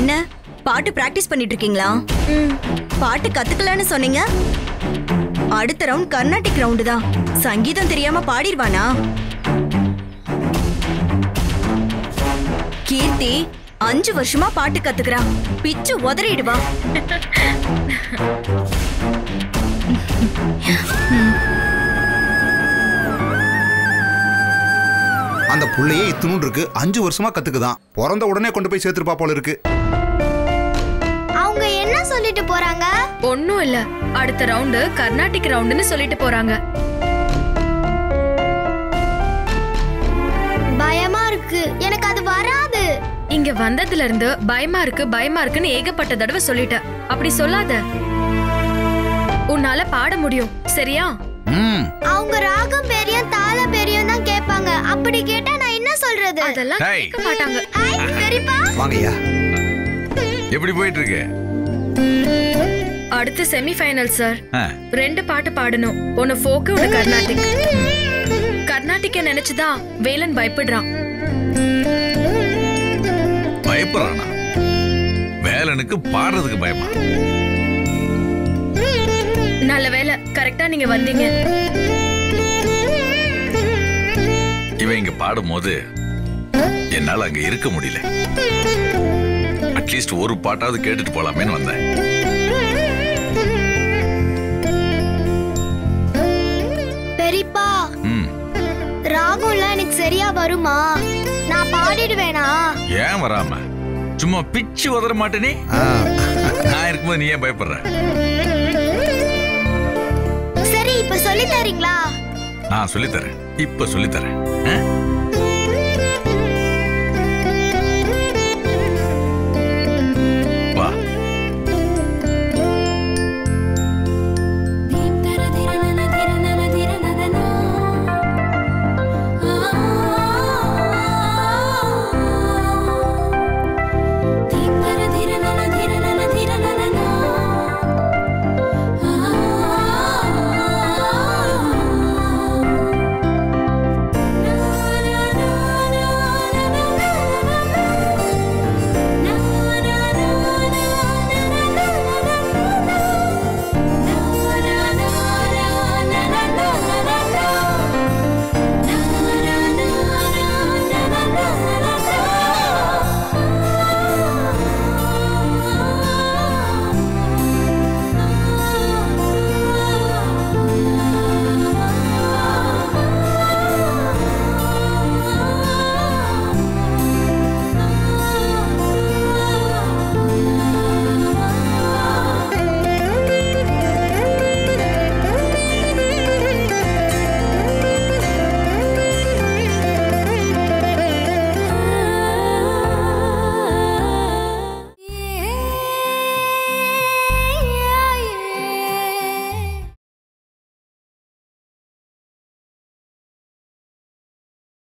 என்ன? பாட்டு பிராக்டிஸ் பண்ணிட்டு இருக்கீங்களா பாட்டு கத்துக்கலான்னு சொன்னீங்க? அடுத்த ரவுண்ட் கர்நாடிக் ரவுண்டு தான். சங்கீதம் தெரியாம பாடிடுவானா கீர்த்தி அஞ்சு வருஷமா பாட்டு கத்துக்கிறா. பிச்சு உதறிடுவா. புள்ளையே இத்தினும் இருக்கு அஞ்சு வருஷமா கத்துக்குதான். பிறந்த உடனே கொண்டு போய் சேர்த்துருப்பா போல இருக்கு அவங்க என்ன சொல்லிட்டு போறாங்க? ஒண்ணும் இல்ல. அடுத்த ரவுண்டு கர்நாடிக் ரவுண்டுன்னு சொல்லிட்டு போறாங்க. பயமா இருக்கு. எனக்கு அது வராது. இங்க வந்ததுல இருந்து பயமா இருக்கு பயமா இருக்குன்னு ஏகப்பட்ட தடவை சொல்லிட்ட. அப்படி சொல்லாத. உன்னால பாட முடியும். சரியா? அவங்க ராகம் பெரியும் தாள பெரியும் தான் கேட்பாங்க. அப்படி கேட்டா நான் என்ன சொல்றது? அதெல்லாம். கேட்க மாட்டாங்க. ஹாய் பெரியப்பா வாங்கய்யா. எப்படி போயிட்டு இருக்கு அடுத்து செமிஃபைனல் சார் ஆ, ரெண்டு பாட்டு பாடணும். ஒன்னு ஃபோக்கு ஒன்னு கர்நாடிக் கர்நாடிக்க நினைச்சுதான் வேலன் பயப்படுறான். பயப்படுறானா? வேலனுக்கு பாடுறதுக்கு பயமா? நல்ல வேலை கரெக்டா நீங்க வந்தீங்க. இவன் இங்க பாடும்போது என்னால அங்க இருக்க முடியல. அட்லீஸ்ட் ஒரு பாட்டாவது கேட்டுட்டு போலாமேன்னு வந்தேன். பெரியப்பா ம். ராகம்லாம் எனக்கு சரியா வருமா? நான் பாடிடுவேனா? ஏன் வராம? சும்மா பிச்சு உதற மாட்டேனே? ஆ, நான் இருக்கும்போது நீ ஏன் பயப்படுற? சரி இப்ப சொல்லி தரீங்களா? நான் சொல்லித்தரேன் இப்ப சொல்லித்தரேன் ஆ?